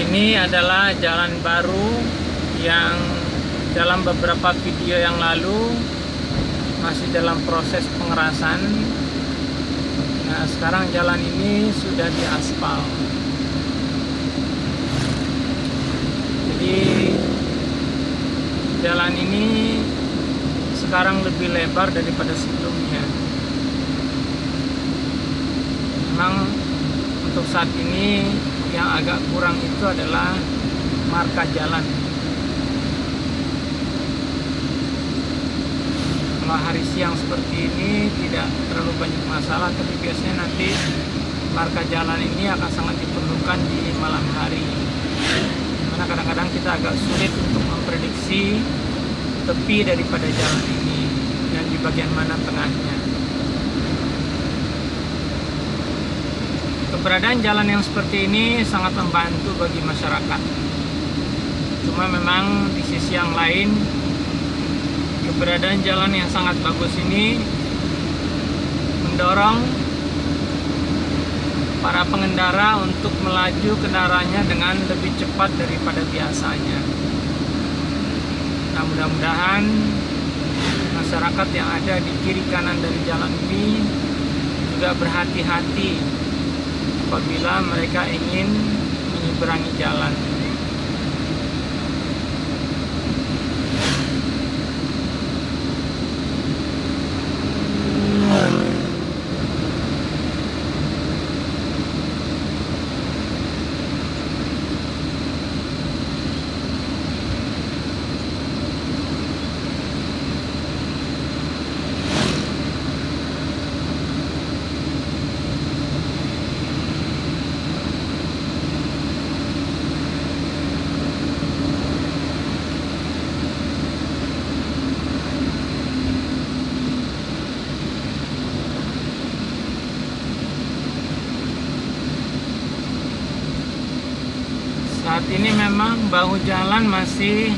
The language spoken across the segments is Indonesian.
Ini adalah jalan baru yang dalam beberapa video yang lalu masih dalam proses pengerasan. Nah, sekarang jalan ini sudah diaspal. Jadi jalan ini sekarang lebih lebar daripada sebelumnya. Memang untuk saat ini yang agak kurang itu adalah marka jalan. Kalau hari siang seperti ini tidak terlalu banyak masalah, tapi biasanya nanti marka jalan ini akan sangat diperlukan di malam hari. Karena kadang-kadang kita agak sulit untuk memprediksi tepi daripada jalan ini dan di bagian mana tengahnya. Keberadaan jalan yang seperti ini sangat membantu bagi masyarakat. Cuma memang di sisi yang lain, keberadaan jalan yang sangat bagus ini mendorong para pengendara untuk melaju kendaraannya dengan lebih cepat daripada biasanya. Nah, mudah-mudahan masyarakat yang ada di kiri kanan dari jalan ini juga berhati-hati apabila mereka ingin menyeberangi jalan. Saat ini memang bahu jalan masih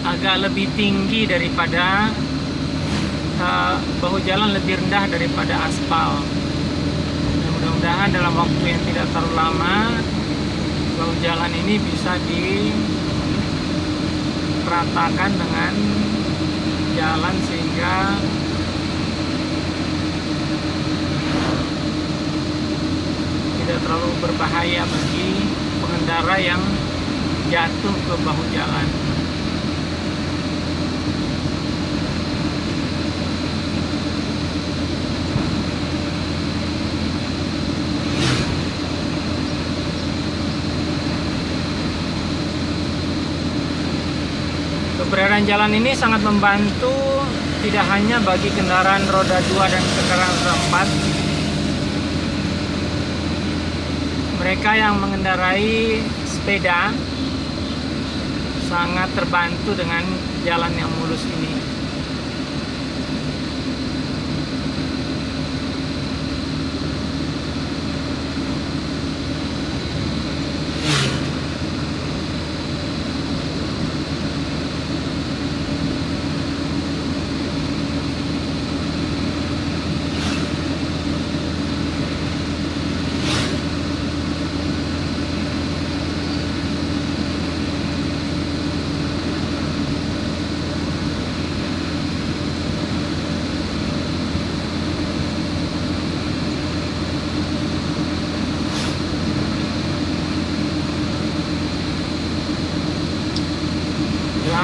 agak lebih tinggi daripada uh, bahu jalan lebih rendah daripada aspal. Mudah-mudahan dalam waktu yang tidak terlalu lama bahu jalan ini bisa diratakan dengan jalan sehingga tidak terlalu berbahaya bagi pengendara yang jatuh ke bahu jalan. Keberadaan jalan ini sangat membantu tidak hanya bagi kendaraan roda 2 dan kendaraan roda 4 mereka yang mengendarai sepeda sangat terbantu dengan jalan yang mulus ini.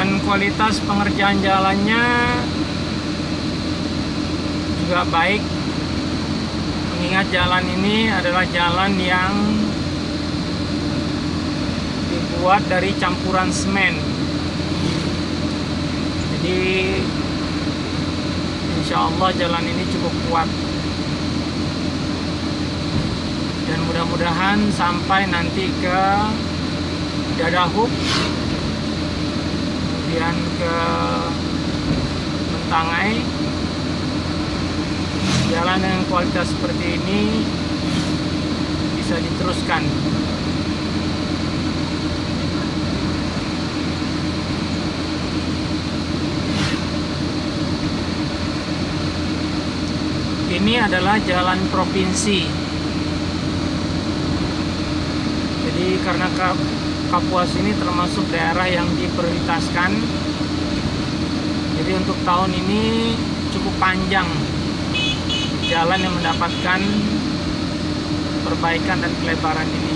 dan kualitas pengerjaan jalannya juga baik. Mengingat jalan ini adalah jalan yang dibuat dari campuran semen. Jadi insya Allah jalan ini cukup kuat. Dan mudah-mudahan sampai nanti ke Dadahub kemudian ke Mentangai. Jalan dengan kualitas seperti ini bisa diteruskan. Ini adalah jalan provinsi. Jadi karena Kapuas ini termasuk daerah yang diprioritaskan. Jadi untuk tahun ini cukup panjang jalan yang mendapatkan perbaikan dan pelebaran ini.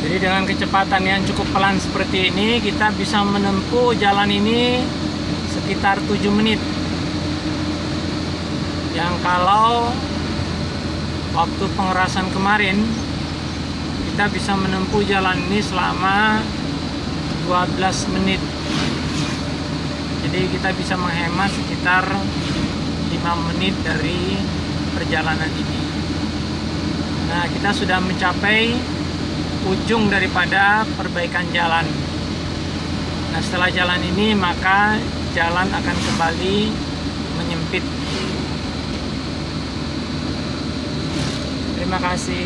Jadi dengan kecepatan yang cukup pelan seperti ini kita bisa menempuh jalan ini sekitar 7 menit. Yang kalau waktu pengerasan kemarin kita bisa menempuh jalan ini selama 12 menit. Jadi kita bisa menghemat sekitar 5 menit dari perjalanan ini. Nah, kita sudah mencapai ujung daripada perbaikan jalan. Nah, setelah jalan ini maka jalan akan kembali menyempit. Terima kasih.